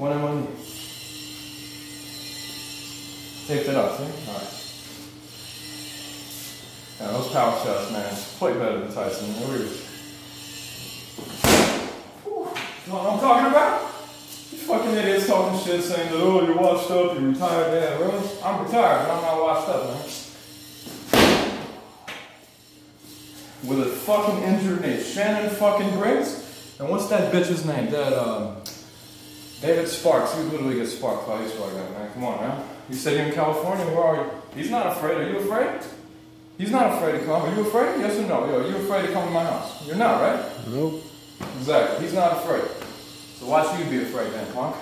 One on one knee. Taped it up, see? Alright. Yeah, those power shots, man, way better than Tyson. We go. You know what I'm talking about? These fucking idiots talking shit saying that, oh, you're washed up, you're retired. Yeah, really? I'm retired, but I'm not washed up, man. With a fucking injured knee. Shannon fucking Briggs? And what's that bitch's name? That, um, David Sparks. He literally gets sparked by this like that, man. Come on, man. You said you're in California. Where are you? He's not afraid. Are you afraid? He's not afraid to come. Are you afraid? Yes or no? Yo, are you afraid to come to my house? You're not, right? Nope. Exactly. He's not afraid. So why should you be afraid then, punk?